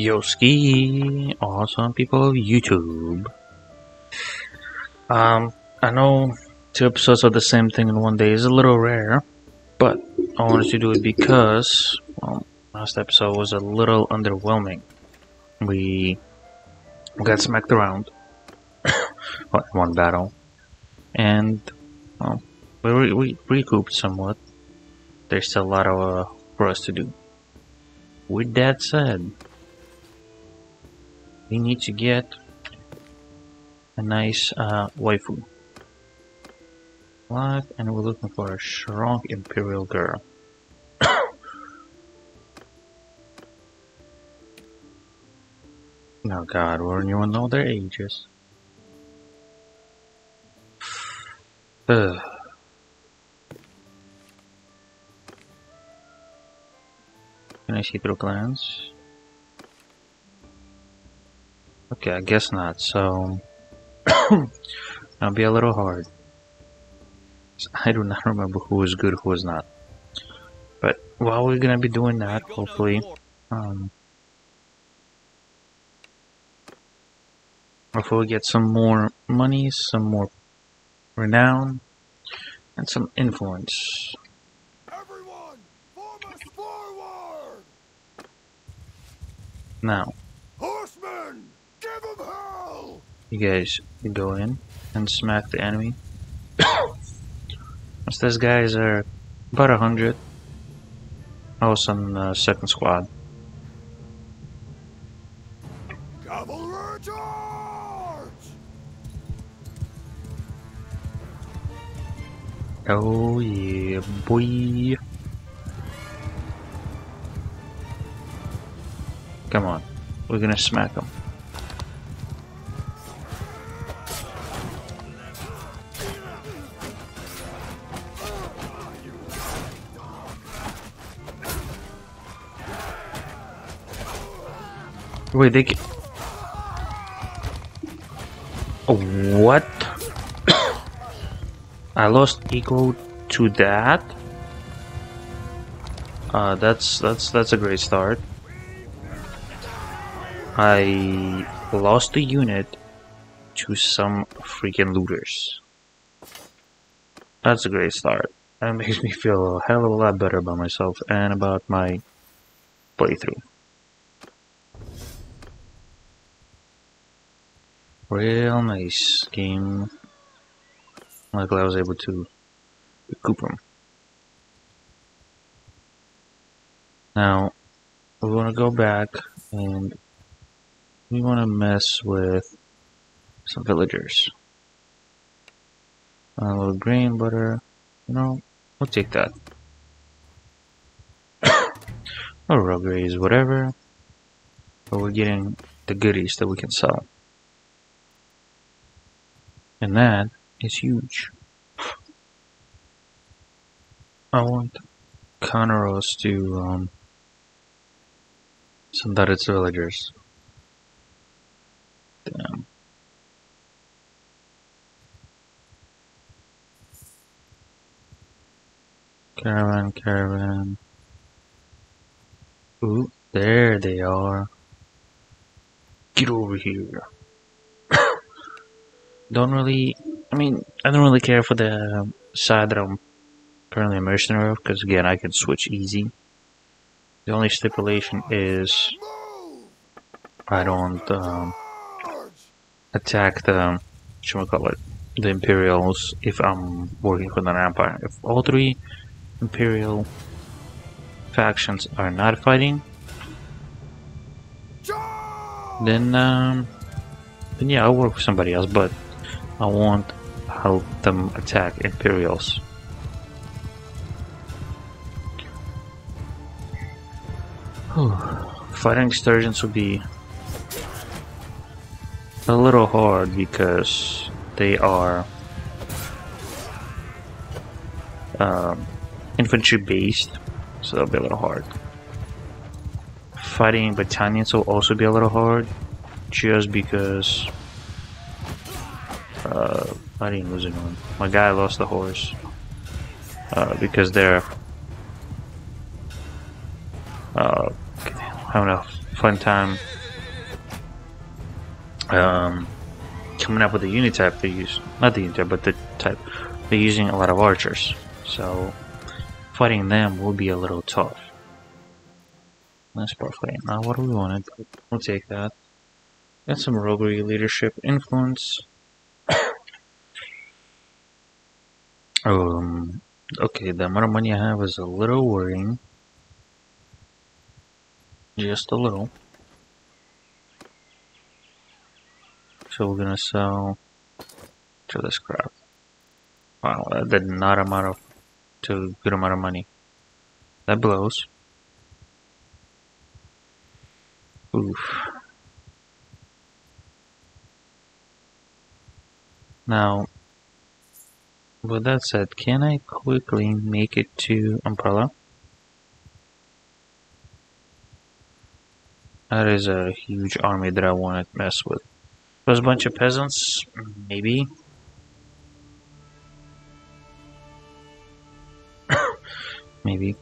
Yoski, awesome people of YouTube. Um, I know two episodes of the same thing in one day is a little rare, but I wanted to do it because, well, last episode was a little underwhelming. We got smacked around, well, one battle, and, well, we, re- we recouped somewhat. There's still a lot of, uh, for us to do. With that said, we need to get a nice uh, waifu. And we're looking for a strong imperial girl. oh god, we're you know their ages. Ugh. Can I see through glance? Okay, I guess not, so... That'll be a little hard. I do not remember who was good, who was not. But while we're gonna be doing that, hopefully, um, hopefully we get some more money, some more renown, and some influence. Everyone, form us forward! Now, Horsemen, give them hell! You guys go in and smack the enemy. Most those guys are about a hundred. I was on the second squad. Cavalry charge! Oh yeah, boy. Come on, we're gonna smack them. Wait, they. ca- Oh, what? I lost equal to that. Uh, that's that's that's a great start. I lost the unit to some freaking looters. That's a great start. That makes me feel a hell of a lot better about myself and about my playthrough. Real nice game. Luckily I was able to recoup them. Now, we want to go back and we want to mess with some villagers. A little grain, butter, you know, we'll take that. or graze, whatever. But we're getting the goodies that we can sell. And that is huge. I want Conoros to um, send out its villagers. Damn. Caravan, caravan. Ooh, there they are. Get over here. Don't really, I mean, I don't really care for the side that I'm currently a mercenary of, because again, I can switch easy. The only stipulation is I don't um, attack the, should call it, the Imperials if I'm working for the Empire. If all three Imperial factions are not fighting, then um, then yeah, I'll work with somebody else, but I won't help them attack Imperials. Fighting Sturgians would be a little hard because they are um, infantry based, so that'll be a little hard. Fighting Battanians will also be a little hard, just because uh, I didn't lose anyone. My guy lost the horse uh, because they're uh, having a fun time um, coming up with the unit type they use. Not the unit type, but the type. They're using a lot of archers. So fighting them will be a little tough. Let's parfait. Not what do we wanted, but we'll take that. Got some roguery, leadership, influence. Um, okay, the amount of money I have is a little worrying. Just a little. So we're gonna sell to this crap. Wow, that did not amount of to good amount of money. That blows. Oof. Now, with that said, can I quickly make it to Amprela? That is a huge army that I want to mess with. There's a bunch of peasants, maybe. maybe.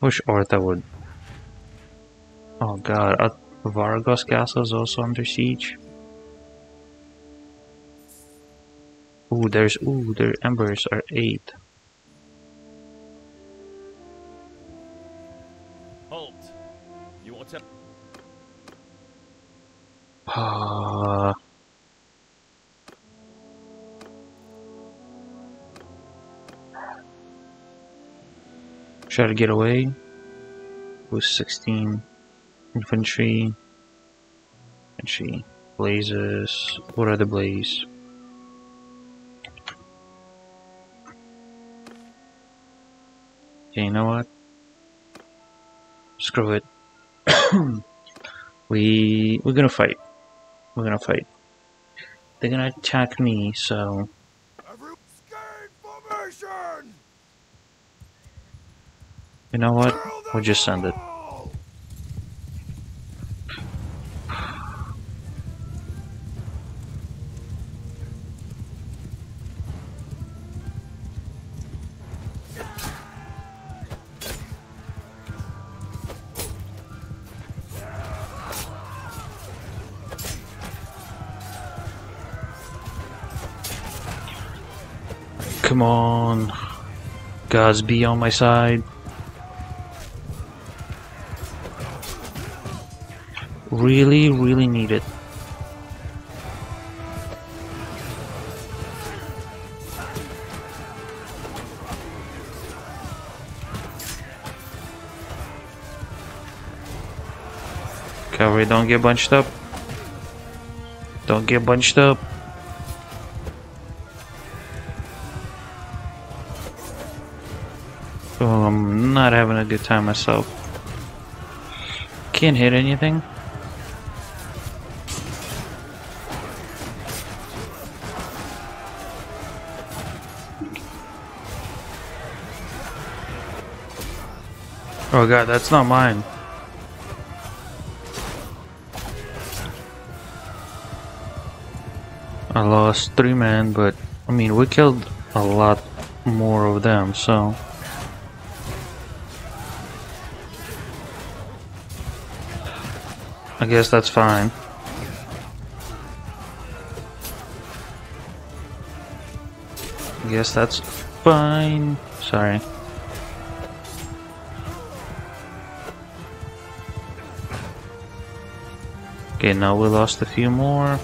Wish Ortha would. Oh god, uh, Vargas Castle is also under siege. Ooh, there's ooh, their embers are eight. Halt! You want to? Uh, try to get away with 16 infantry. Infantry. Blazes. What are the blaze? Okay, you know what? Screw it. we we're gonna fight. We're gonna fight. They're gonna attack me, so you know what? We'll just send it. Gods be on my side. Really, really need it. Cavalry, don't get bunched up. Don't get bunched up. I'm not having a good time myself. Can't hit anything. Oh god, that's not mine. I lost three men, but I mean, we killed a lot more of them, so. I guess that's fine. I guess that's fine. Sorry. Okay, now we lost a few more.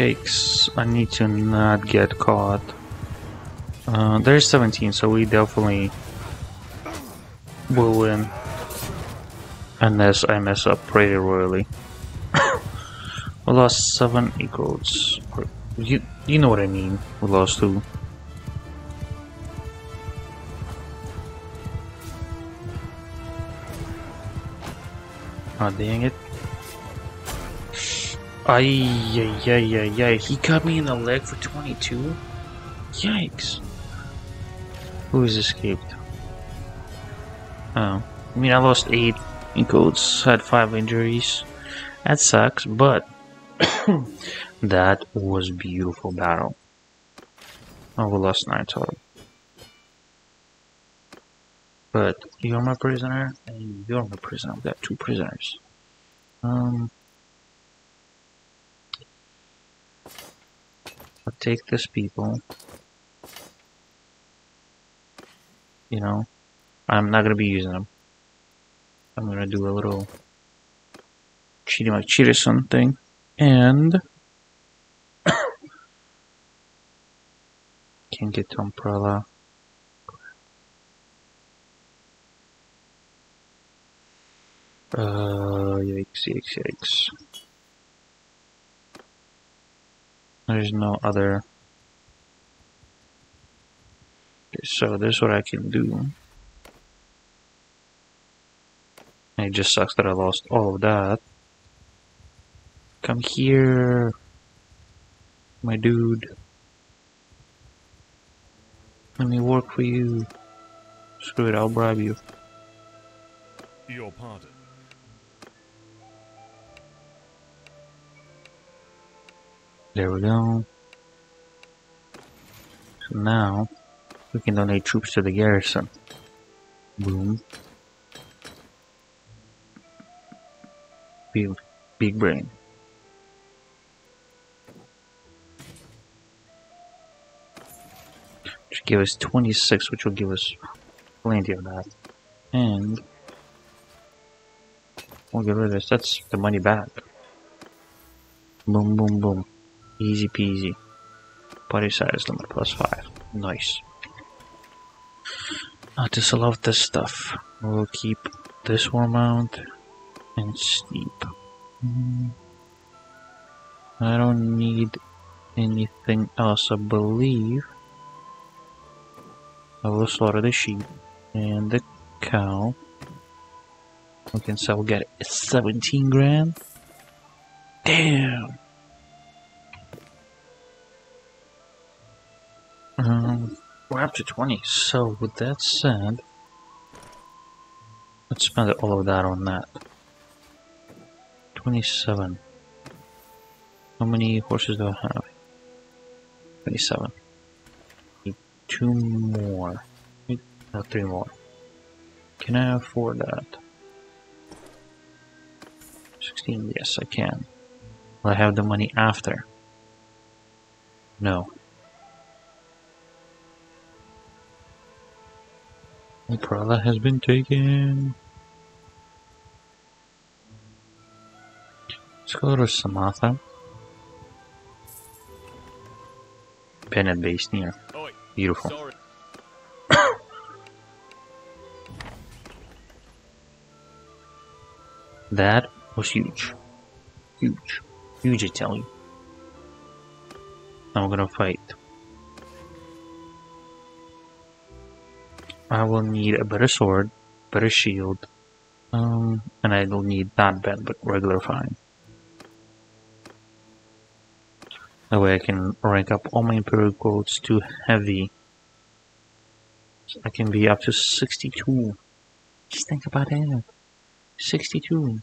Yikes, I need to not get caught. Uh, there's 17, so we definitely will win. Unless I mess up pretty royally. we lost 7 equals. You, you know what I mean. We lost 2. Oh, dang it. Ay, yeah, yeah, yeah. He got me in the leg for 22? Yikes. Who has escaped? Oh. I mean, I lost 8 in codes, had 5 injuries. That sucks, but that was beautiful battle. Oh, we lost nine total. But you're my prisoner, and you're my prisoner. We got two prisoners. Um, I'll take this people. You know, I'm not gonna be using them. I'm gonna do a little cheating like Cheaterson thing, and can get to Amprela. Uh, yikes, yikes, yikes. There's no other. Okay, so this is what I can do. It just sucks that I lost all of that. Come here, my dude. Let me work for you. Screw it, I'll bribe you. Your pardon. There we go. So now, we can donate troops to the garrison. Boom. Big, big brain. Should give us 26, which will give us plenty of that. And we'll get rid of this. That's the money back. Boom, boom, boom. Easy peasy. Body size limit plus 5. Nice. I just love this stuff. We'll keep this war mount and steep. Mm. I don't need anything else, I believe. I will slaughter the sheep and the cow. Okay, so we'll get 17 grand. Damn! To 20, so with that said, let's spend all of that on that. 27. How many horses do I have? 27. Two more. No, uh, three more. Can I afford that? 16, yes I can. Will I have the money after? No. Amprela has been taken. Let's go to Samatha. and base near. Beautiful. That was huge. Huge. Huge, I tell you. Now we're gonna fight. I will need a better sword, better shield, um, and I don't need not bad, but regular fine. That way I can rank up all my Imperial Codes to heavy. So I can be up to 62. Just think about that. 62.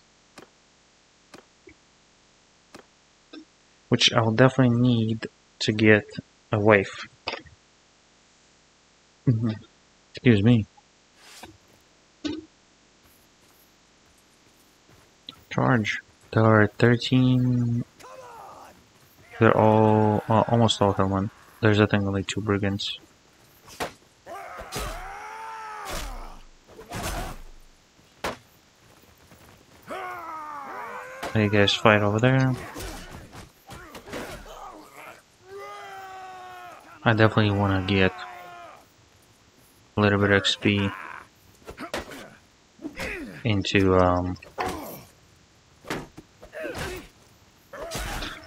Which I'll definitely need to get a wife. Mhm. Excuse me. Charge. There are 13. They're all, uh, almost all Hillman. There's I think only two brigands. You guys fight over there. I definitely want to get a little bit of XP into um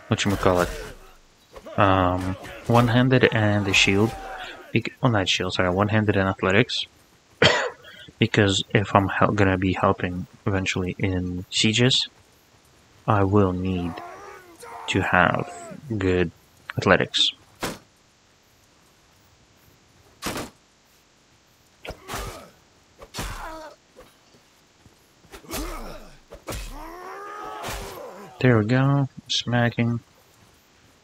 what you call it um one-handed and the shield. Well not shield sorry one-handed and athletics. Because if I'm gonna be helping eventually in sieges I will need to have good athletics There we go. Smacking.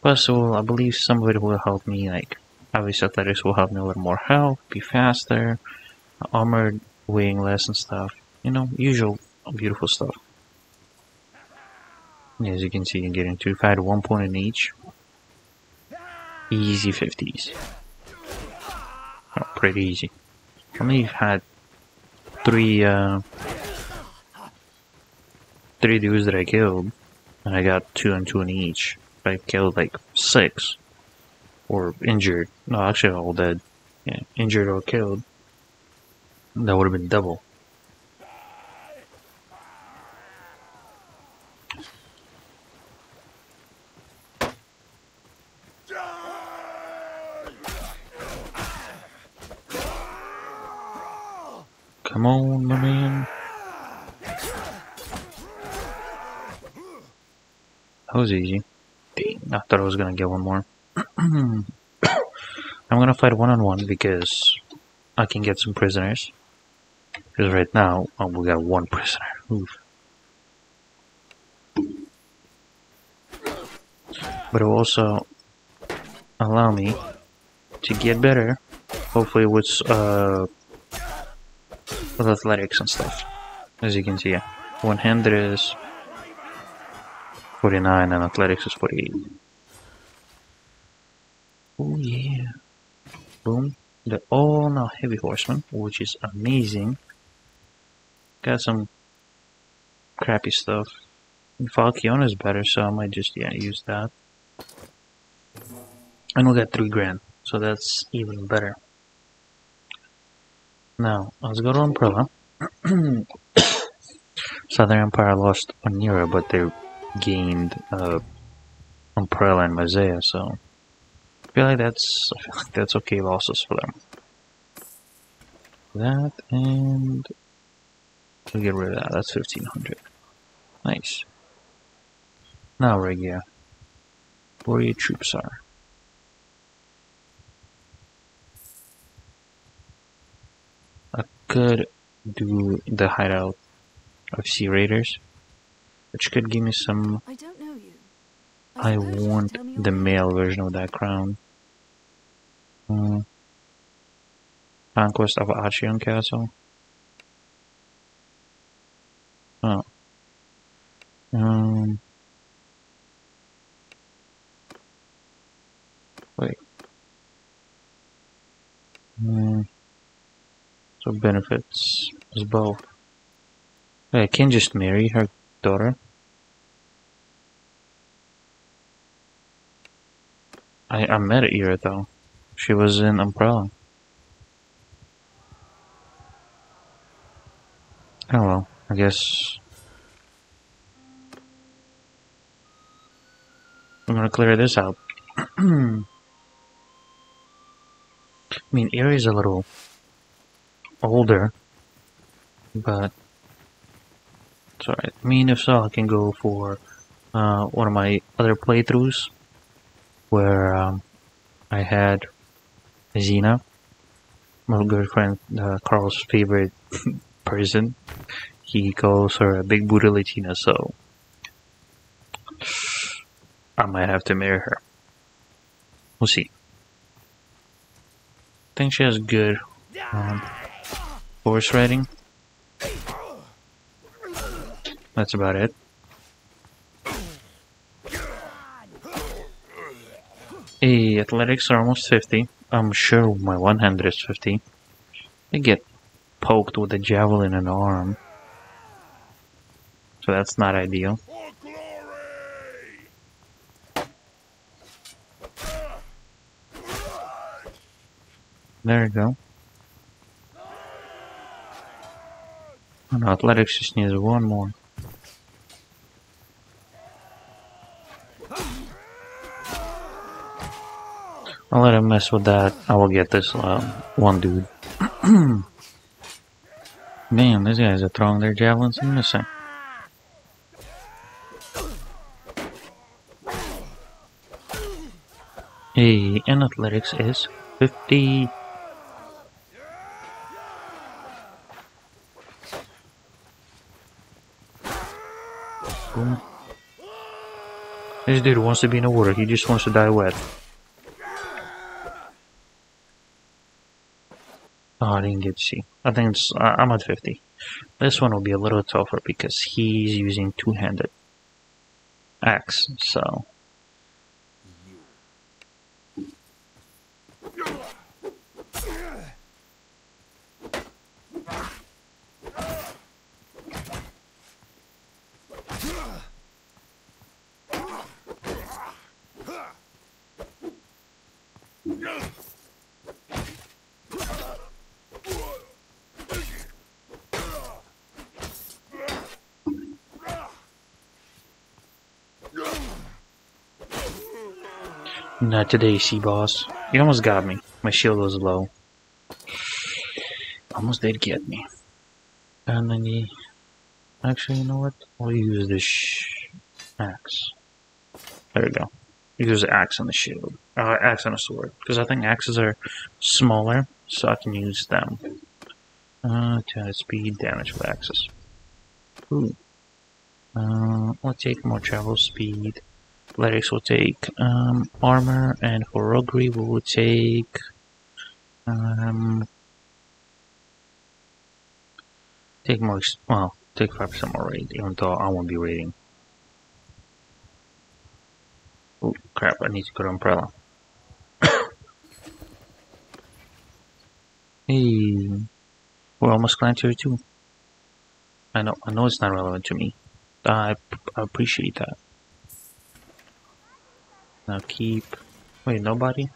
Plus, it will, I believe some of it will help me, like, obviously athletics will help me a little more health, be faster, armored, weighing less and stuff. You know, usual beautiful stuff. As you can see, I'm getting two. Had one point in each, easy 50s. Oh, pretty easy. I only had three, uh, three dudes that I killed, and I got two and two in each. I killed like six, or injured, no, actually all dead. Yeah, injured or killed, that would have been double. Come on, my man. That was easy. Dang, I thought I was gonna get one more. I'm gonna fight one on one because I can get some prisoners. Because right now, oh, we got one prisoner. Oof. But it will also allow me to get better, hopefully with uh, with athletics and stuff. As you can see, yeah. one 49 and athletics is 48. Oh yeah. Boom. The all now heavy horseman, which is amazing. Got some crappy stuff. Falcon is better, so I might just yeah use that. And we got three grand, so that's even better. Now, let's go to Amprela. Southern Empire lost on Onira, but they gained uh, Amprela and Mazea, so I feel like that's I feel like that's okay losses for them. That and we'll get rid of that. That's fifteen hundred. Nice. Now, Regia, where your troops are. I could do the hideout of Sea Raiders, which could give me some. I don't know you. I you want the male version of that crown. Hmm. Conquest of Achion Castle. Oh. Um. Wait. Hmm. So benefits us both. I can just marry her daughter. I I met Ira though. She was in Amprela. Oh well, I guess I'm gonna clear this out. I mean, Erie's a little older, but it's alright. I mean, if so, I can go for uh, one of my other playthroughs where um, I had Xena, my good friend uh, Carl's favorite person. He calls her a big booty Latina, so I might have to marry her. We'll see. I think she has good um, horse riding. That's about it. Hey, athletics are almost 50. I'm sure my one handed is 50. I get poked with a javelin in the arm. So that's not ideal. There you go. Oh, and athletics just needs one more. I'll let him mess with that. I will get this uh, one dude. Man, these guys are throwing their javelins and missing. Hey, and athletics is 50. Boom. This dude wants to be in the water. He just wants to die wet. Oh, I didn't get see. I think it's. I'm at 50. This one will be a little tougher because he's using two-handed axe. So Not today, sea boss. You almost got me. My shield was low. Almost did get me. And then you... Actually, you know what? I'll use this axe. There we go. Use the axe on the shield. Uh, axe on a sword. Because I think axes are smaller, so I can use them. Uh, to speed damage with axes. Ooh. Uh, we'll take more travel speed. Athletics will take um, armor, and for roguery we will take um, take more. Well, take five percent more rate, even though I won't be rating. Oh crap! I need to go to Amprela. hey, we're almost clan tier two. I know. I know it's not relevant to me. I, I appreciate that. Now keep... Wait, nobody?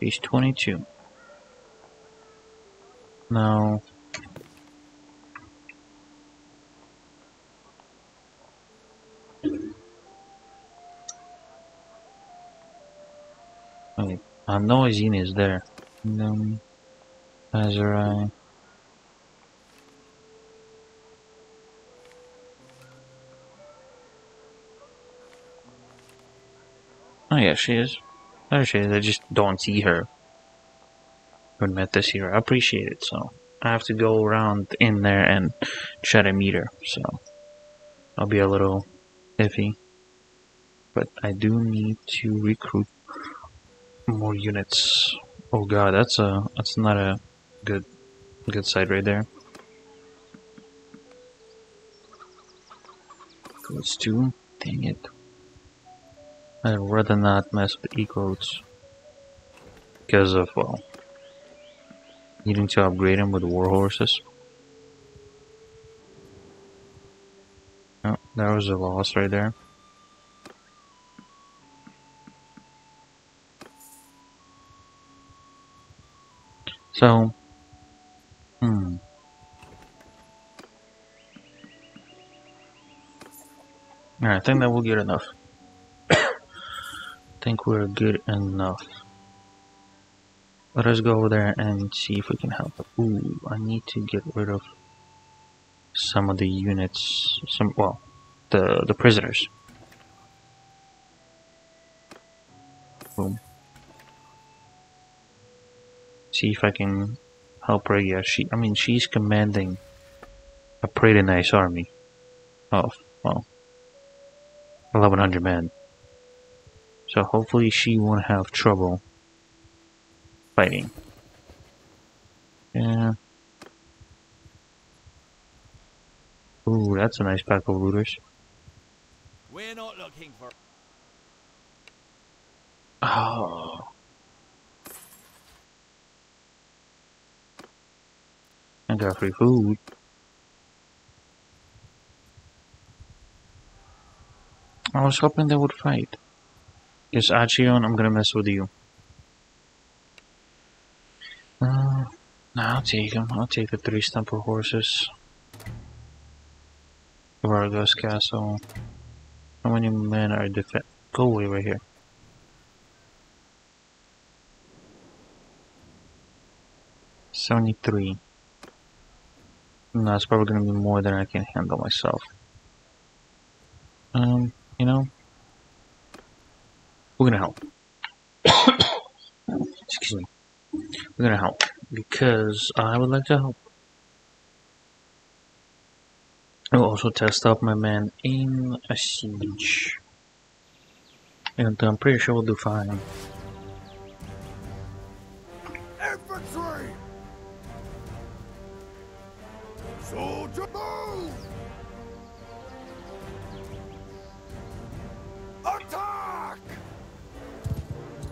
Page 22. No. Wait, I know Azine is there. Um, Azure. Oh yeah, she is. There she is. I just don't see her. Haven't met this year. I appreciate it, so I have to go around in there and try to meet her. So I'll be a little iffy, but I do need to recruit more units. Oh god, that's a that's not a good good side right there. Goes to dang it. I'd rather not mess with equites because of well needing to upgrade them with war horses. Oh, there was a loss right there. So, hmm. I think that will get enough think we're good enough. Let us go over there and see if we can help. Ooh, I need to get rid of some of the units. Some well, the the prisoners. Boom. See if I can help her. Yeah, she. I mean, she's commanding a pretty nice army. Of well, 1100 men. So hopefully she won't have trouble fighting. Yeah. Ooh, that's a nice pack of looters. We're not looking for. Oh. I got free food. I was hoping they would fight. Yes, Achion, I'm gonna mess with you. Uh, I'll take him. I'll take the three stumper horses. Vargas Castle. How many men are defend? Go away right here. Seventy-three. No, it's probably gonna be more than I can handle myself. Um, you know, we're gonna help. Excuse me. We're gonna help. because I would like to help. I will also test out my man in a siege. And I'm pretty sure we'll do fine.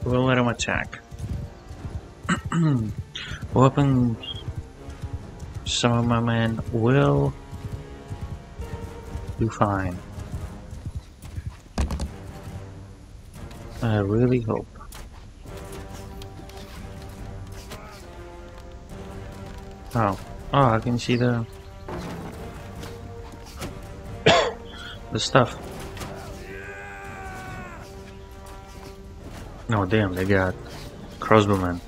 We'll let him attack. Weapons. Some of my men will do fine. I really hope. Oh, oh, I can see the the stuff. Oh damn, they got crossbowmen.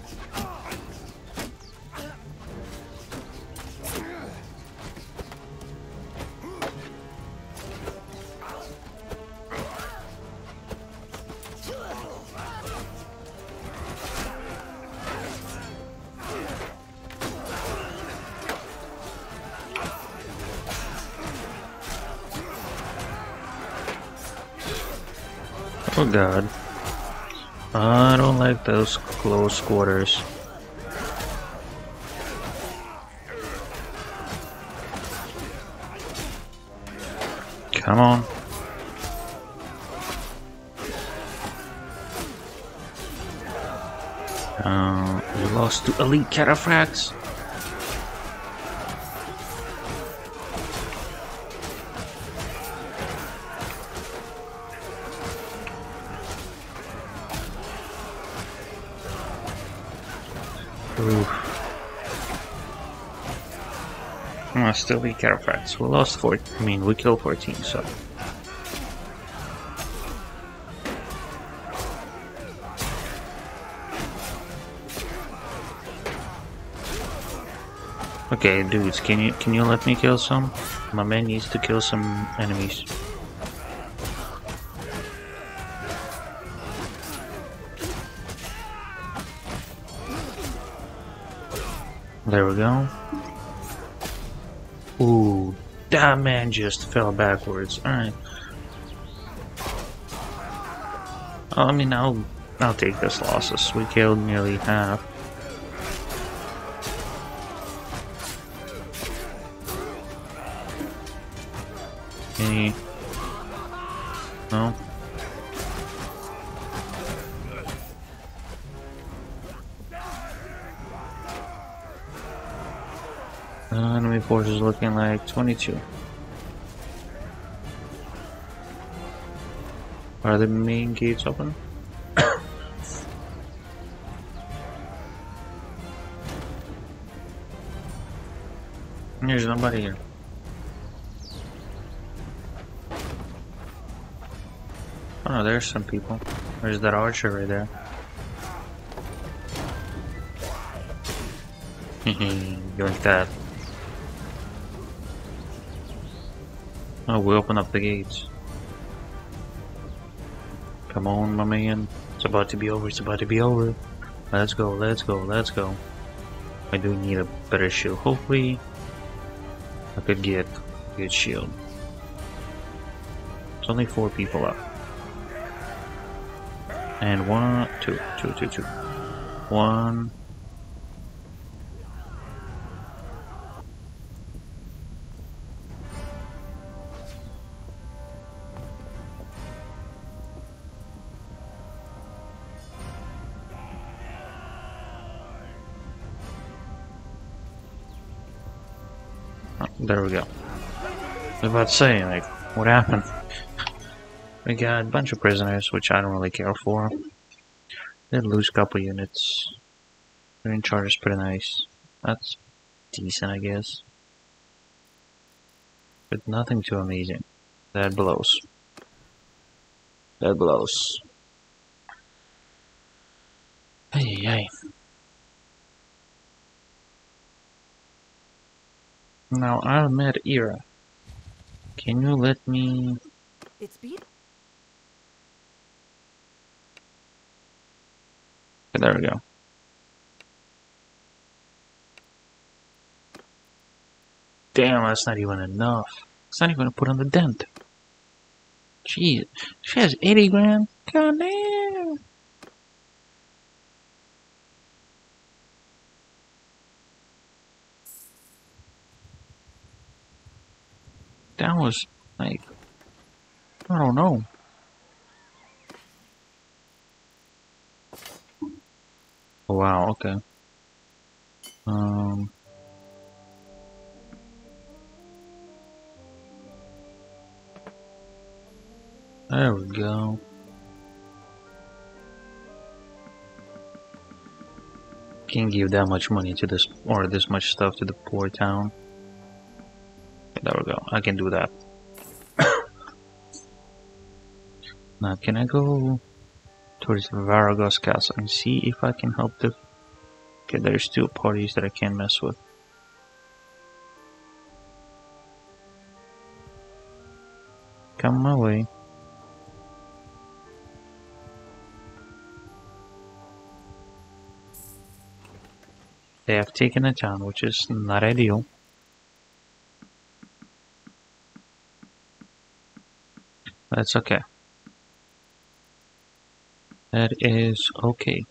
Oh god. I don't like those close quarters. Come on. Uh, we lost to elite cataphracts. Still be cataphracts. We lost four. I mean, we killed 14, so. Okay, dudes, can you can you let me kill some? My man needs to kill some enemies. There we go. Ooh, that man just fell backwards. Alright. I mean, I'll, I'll take this losses. We killed nearly half. Enemy force is looking like 22. Are the main gates open? There's nobody here. Oh no, there's some people. There's that archer right there. you like that. Oh, we open up the gates. Come on, my man. It's about to be over. It's about to be over. Let's go, let's go, let's go. I do need a better shield. Hopefully, I could get a good shield. It's only four people up. And one, two, two, two, two. One. There we go. I was about to say, like, what happened? We got a bunch of prisoners, which I don't really care for. Did lose a couple units. Their in charge is pretty nice. That's decent, I guess. But nothing too amazing. That blows. That blows. Hey, hey. Now, I met Ira, can you let me... It's beat. There we go. Damn, that's not even enough. It's not even gonna put on the dent. Jeez, she has 80 grand? God damn! Was like, I don't know. Oh, wow, okay. Um. There we go. Can't give that much money to this, or this much stuff to the poor town. There we go. I can do that. now, can I go towards Varagos Castle and see if I can help the... Okay, there's two parties that I can't mess with. Come my way. They have taken a town, which is not ideal. That's okay. That is okay.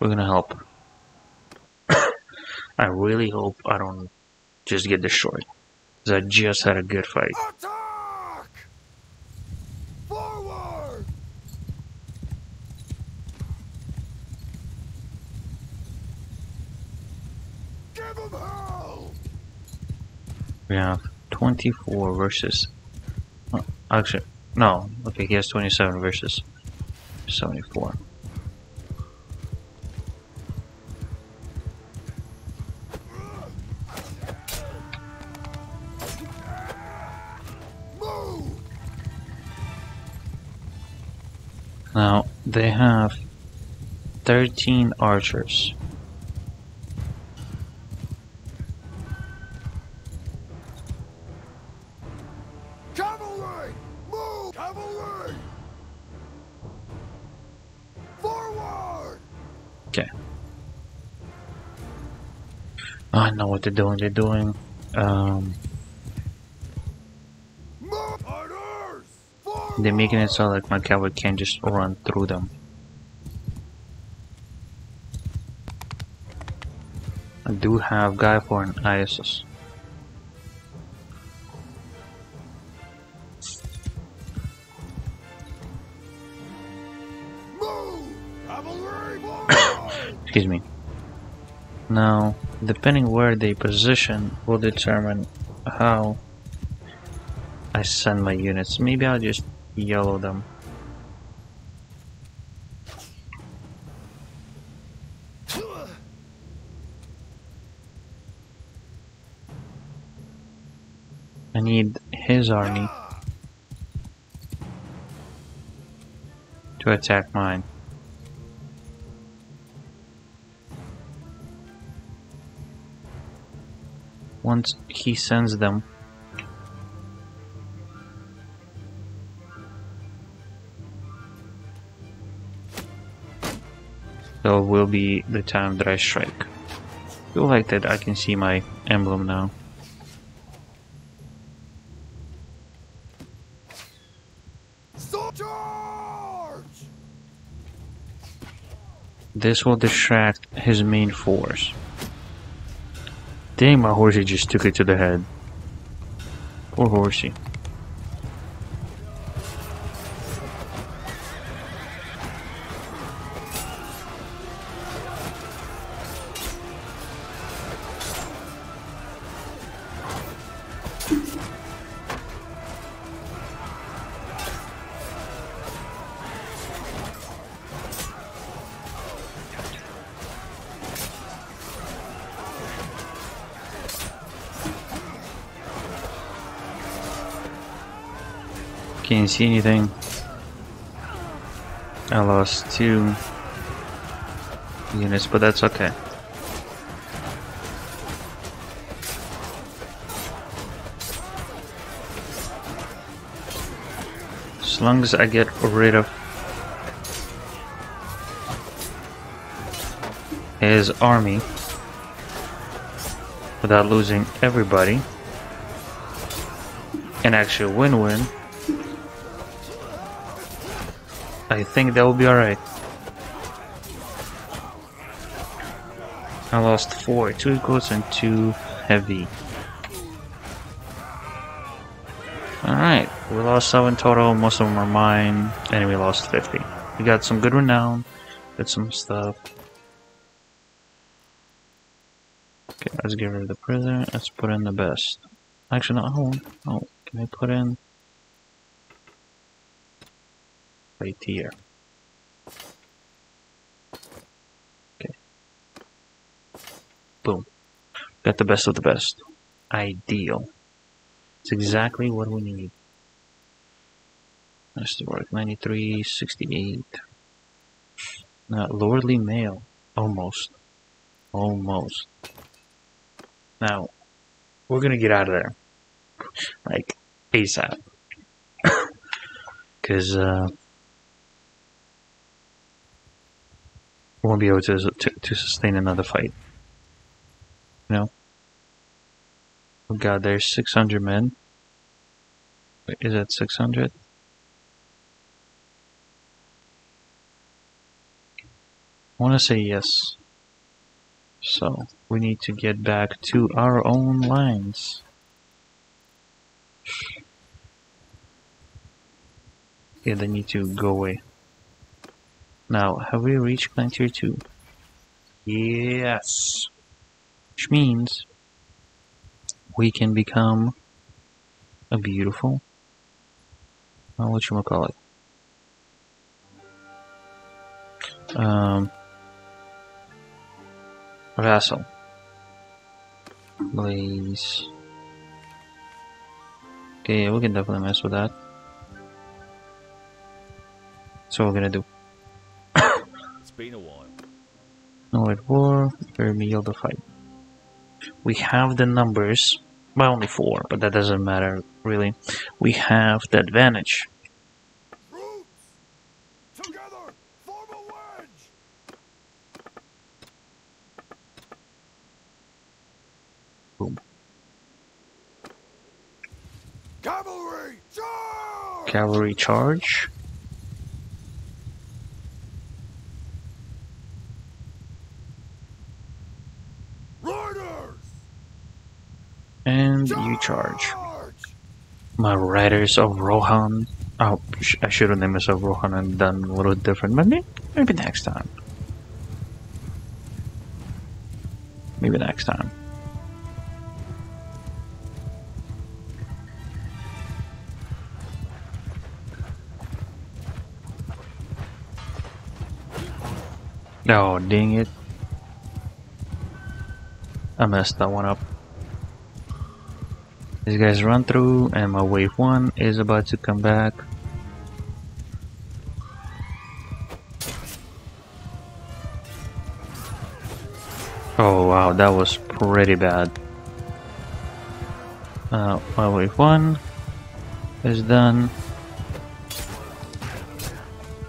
We're gonna help. I really hope I don't just get destroyed. Because I just had a good fight. Attack! Forward! Give 'em hell! We have 24 versus. oh, actually, no. Okay, he has 27 versus 74. Now, they have 13 archers. They're doing. They're doing. Um, Move! Orders! Forward! they're making it so like my cavalry can't just run through them. I do have guy for an ISS. Move! Cavalry! Forward! Excuse me. Now, depending where they position will determine how I send my units. Maybe I'll just yellow them. I need his army to attack mine. Once he sends them, so will be the time that I strike. Feel like that I can see my emblem now. This will distract his main force. Dang, my horsey just took it to the head. Poor horsey. can't see anything. I lost two units, but that's okay. As long as I get rid of his army without losing everybody, an actual win-win. I think that will be alright. I lost four, two equites and two heavy. Alright, we lost seven total, most of them are mine, and we lost 50. We got some good renown, got some stuff. Okay, let's get rid of the prisoner, let's put in the best. Actually, no, hold on. Oh, can I put in... Right here. Okay. Boom. Got the best of the best. Ideal. It's exactly what we need. That's the work. 93, 68. Now, lordly male. Almost. Almost. Now, we're gonna get out of there. Like, ASAP. Because, uh, won't be able to, to, to sustain another fight. You know? Oh god, there's 600 men. Wait, is that 600? I want to say yes. So, we need to get back to our own lines. Yeah, they need to go away. Now, have we reached tier 2? Yes! Which means we can become a beautiful, uh, what you call it? Um, vassal. Blaze. Okay, we can definitely mess with that. So we're gonna do. It's been a while. No at war, very yield the fight. We have the numbers, well only four, but that doesn't matter really. We have the advantage. Troops! Together! Form a wedge! Boom. Cavalry! Charge! Cavalry charge. Riders! And you charge. My Riders of Rohan. Oh, I should have named myself Rohan and done a little different. Maybe, maybe next time. Maybe next time. Oh, dang it. I messed that one up. These guys run through, and my wave 1 is about to come back. Oh wow, that was pretty bad. Uh, my wave 1 is done.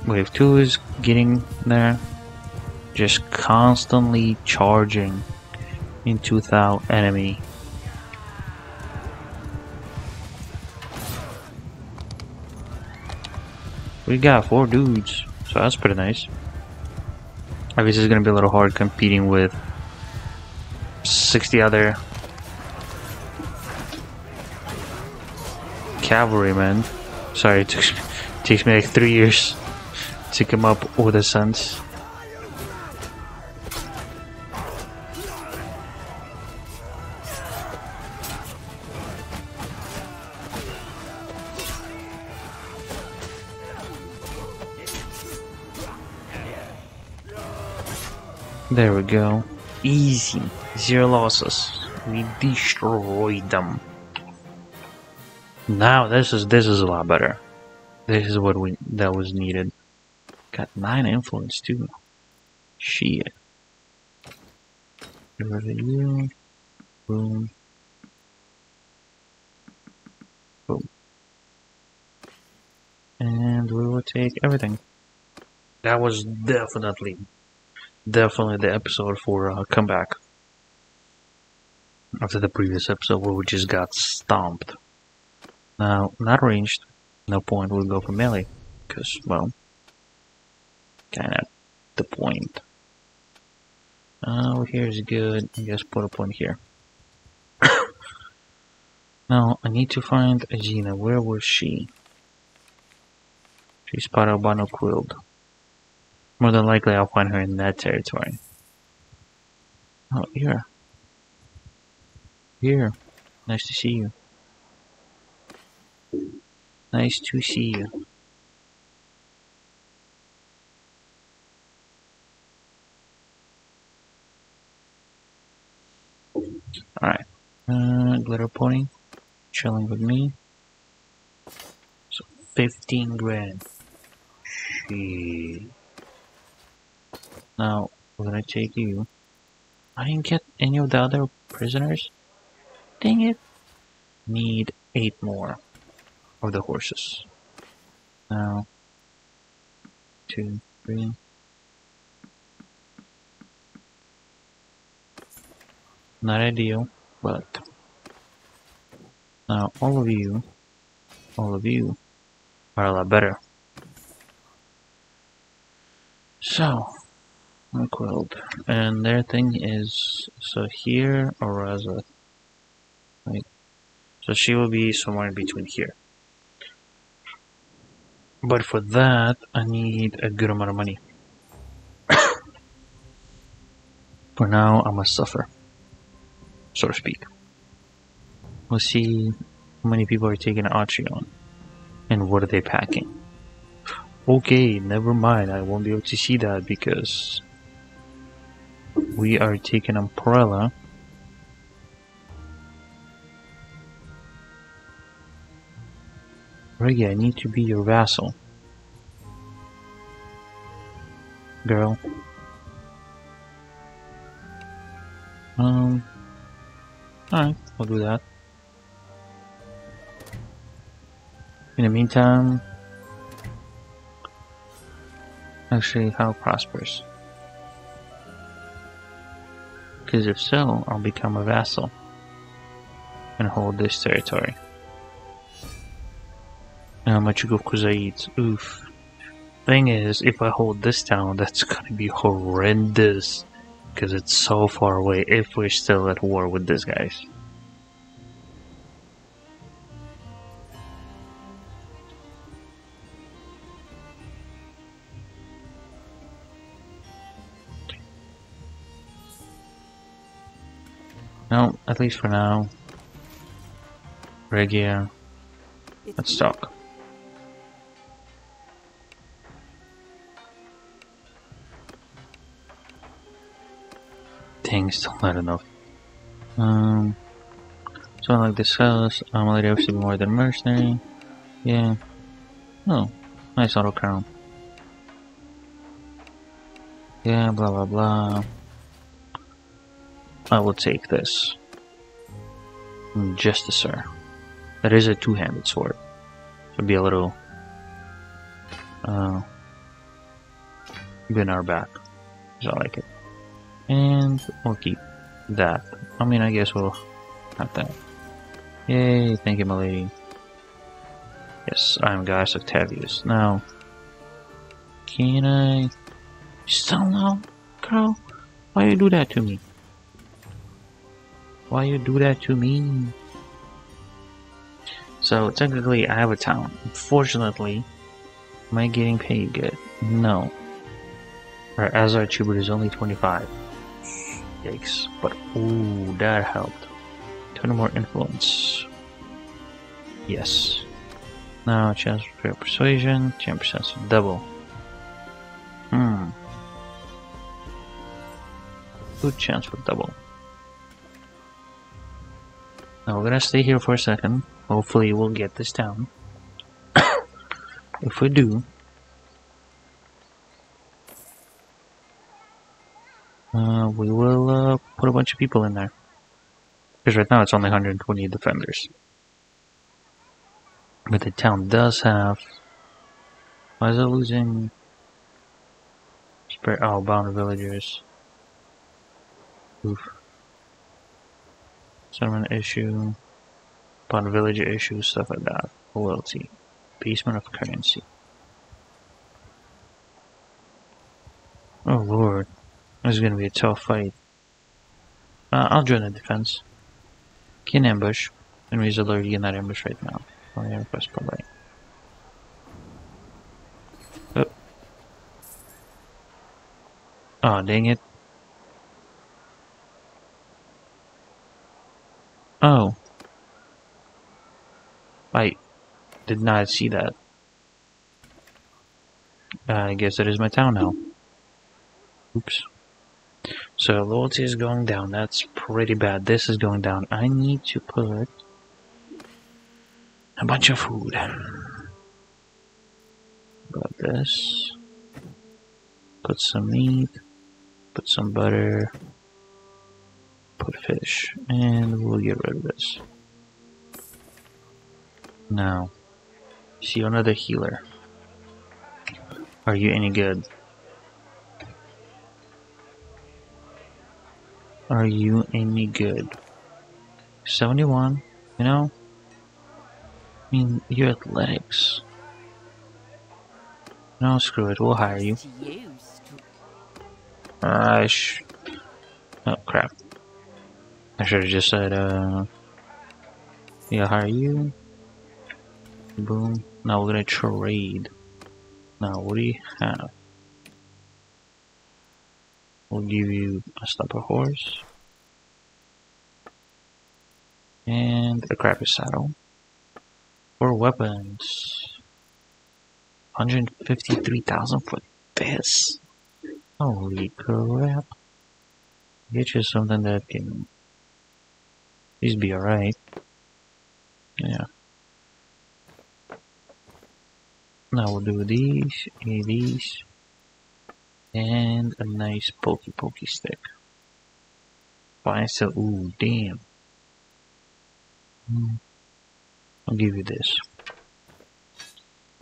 Wave 2 is getting there. Just constantly charging into the enemy. We got four dudes, so that's pretty nice. Obviously, it's gonna be a little hard competing with 60 other cavalrymen. Sorry, it takes, takes me like three years to come up with a sense. There we go. Easy. Zero losses. We destroyed them. Now this is this is a lot better. This is what we that was needed. Got nine influence too. Shit. Boom. Boom. And we will take everything. That was definitely, definitely the episode for uh, comeback. After the previous episode where we just got stomped. Now, not ranged, no point, we'll go for melee. Because, well, kinda the point. Oh, here is good, I guess put a point here. now, I need to find Agena, where was she? She's part of Albano Quild. More than likely I'll find her in that territory. Oh, here. Here. Nice to see you. Nice to see you. Alright. Uh, glitter pony. Chilling with me. So, 15 grand. Shit. Now, we're gonna take you. I didn't get any of the other prisoners. Dang it. Need eight more of the horses. Now, two, three. Not ideal, but now all of you, all of you are a lot better. So, Quild. And their thing is so here or Raza. Right. So she will be somewhere in between here. But for that I need a good amount of money. for now I must suffer. So to speak. We'll see how many people are taking Atrion. And what are they packing. Okay, never mind. I won't be able to see that because we are taking Amprela. Reggie, I need to be your vassal. Girl. Um. Alright, I'll do that. In the meantime, actually, how prosperous? Because if so, I'll become a vassal and hold this territory. Now Machugo Kuzaid. Oof. Thing is, if I hold this town, that's gonna be horrendous. Because it's so far away if we're still at war with these guys. No, at least for now. Rhagaea. Let's talk. Dang, still not enough. Um, so like this house, I'm already to more than mercenary. Yeah. Oh, nice auto crown. Yeah, blah blah blah. I will take this. Just a sir. That is a two-handed sword. Should be a little uh, in our back. So I like it. And we'll keep that. I mean, I guess we'll have that. Yay, thank you, my lady. Yes, I'm Gaius Octavius. Now, can I... Still no? Girl, why you do that to me? Why you do that to me? So, technically, I have a town. Unfortunately, am I getting paid good? No. Our Azar tribute is only 25. Yikes. But, ooh, that helped. 20 more influence. Yes. Now, chance for persuasion, 10% double. Hmm. Good chance for double. Now we're gonna stay here for a second. Hopefully we'll get this down. if we do, uh, we will uh, put a bunch of people in there. Because right now it's only 120 defenders. But the town does have Why is it losing? Spare oh, bound villagers. Oof. Settlement issue. Bound village issue, stuff like that. Loyalty. Basement of currency. Oh lord. This is gonna be a tough fight. Uh, I'll join the defense. Can ambush. Enemies already in that ambush right now. Oh yeah, press probably. Oh. oh, dang it. Oh. I did not see that. Uh, I guess it is my town now. Oops. So loyalty is going down. That's pretty bad. This is going down. I need to put a bunch of food. Got this. Put some meat. Put some butter. Put fish. And we'll get rid of this. Now, see another healer. Are you any good? Are you any good? 71, you know? I mean, your athletics. No, screw it, we'll hire you. To I sh- Oh, crap. I should have just said, uh... Yeah, hire you. Boom. Now we're gonna trade. Now, what do you have? We'll give you a stopper horse. And a crappy saddle. For weapons. 153,000 for this. Holy crap. Get you something that can least be alright. Yeah. Now we'll do these, these, and a nice pokey pokey stick. Buy so ooh damn. Hmm. I'll give you this.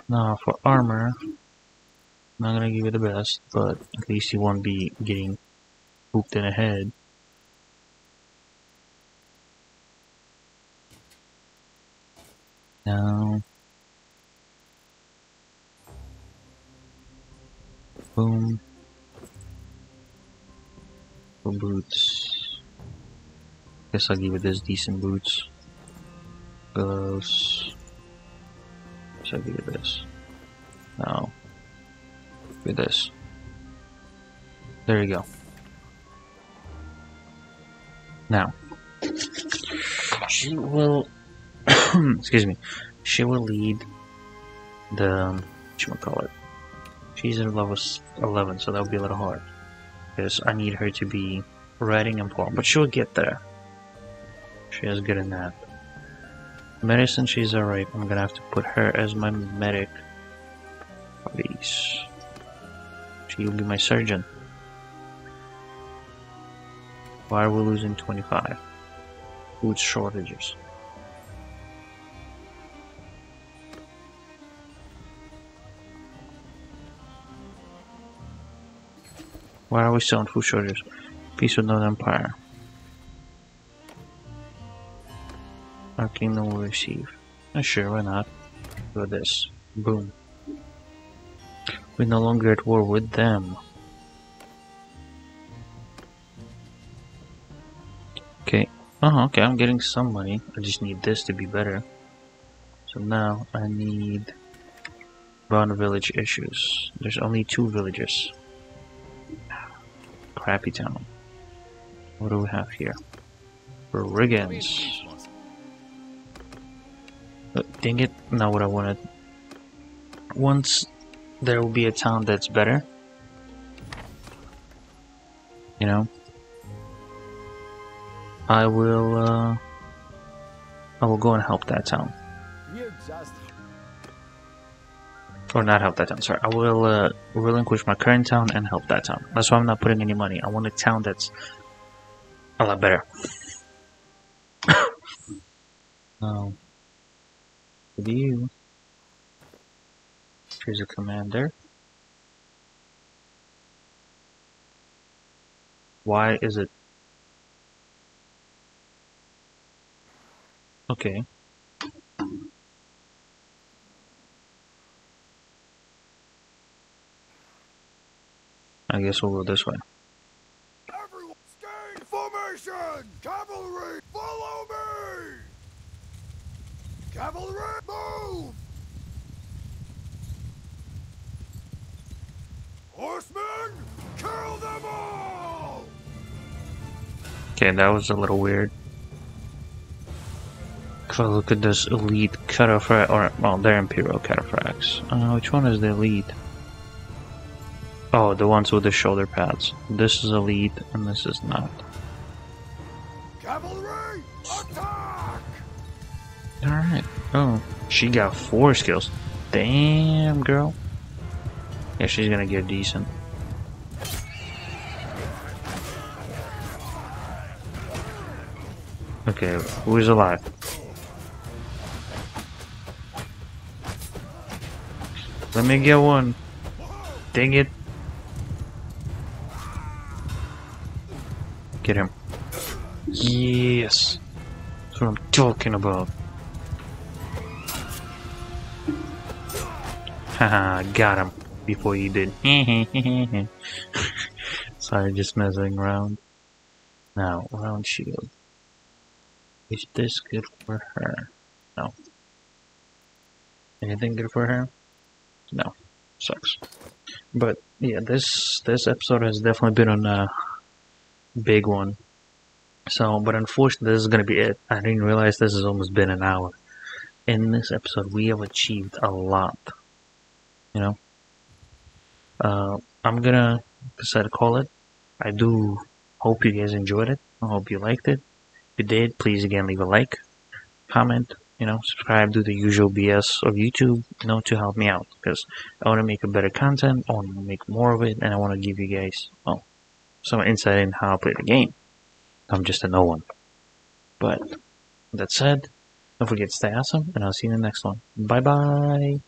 Now for armor, I'm not gonna give you the best, but at least you won't be getting hooked in the head. Now Boom. For boots. Guess I'll give it this decent boots. Gloves. Guess I'll give it this. Now. Give this. There you go. Now. She will. excuse me. She will lead the. Um, call it She's in level 11, so that would be a little hard. Because I need her to be riding and farm, but she'll get there. She is good in that. Medicine, she's alright. I'm gonna have to put her as my medic. Please. She will be my surgeon. Why are we losing 25? Food shortages. Why are we still food shortages? Peace with Northern Empire. Our kingdom will receive. Uh, sure, why not? Do this. Boom. We're no longer at war with them. Okay. Oh, okay, I'm getting some money. I just need this to be better. So now I need Brown village issues. There's only two villages crappy town. What do we have here? Brigands. Uh, dang it, not what I wanted. Once there will be a town that's better, you know, I will, uh, I will go and help that town. Or not help that town, sorry. I will uh, relinquish my current town and help that town. That's why I'm not putting any money. I want a town that's a lot better. no. With you. Here's a commander. Why is it? Okay. I guess we'll go this way. Everyone, stay in formation! Cavalry, follow me! Cavalry, move! Horsemen, kill them all! Okay, that was a little weird. Look at this elite cataphract, or, well, they're imperial cataphracts. Uh, which one is the elite? Oh, the ones with the shoulder pads. This is elite, and this is not. Cavalry, attack! Alright. Oh, she got four skills. Damn, girl. Yeah, she's gonna get decent. Okay, who is alive? Let me get one. Dang it. Get him. Yes. That's what I'm talking about. Haha, got him before you did. Sorry, just messing around. Now, round shield. Is this good for her? No. Anything good for her? No. Sucks. But yeah, this this episode has definitely been on big one. So, but unfortunately, this is gonna be it. I didn't realize this has almost been an hour. In this episode, we have achieved a lot. You know. Uh, I'm gonna decide to call it. I do hope you guys enjoyed it. I hope you liked it. If you did, please again leave a like, comment, you know, subscribe, do the usual BS of YouTube, you know, to help me out. Because I want to make a better content, I want to make more of it, and I want to give you guys, well, some insight in how I play the game. I'm just a no one. But, that said, don't forget to stay awesome, and I'll see you in the next one. Bye bye!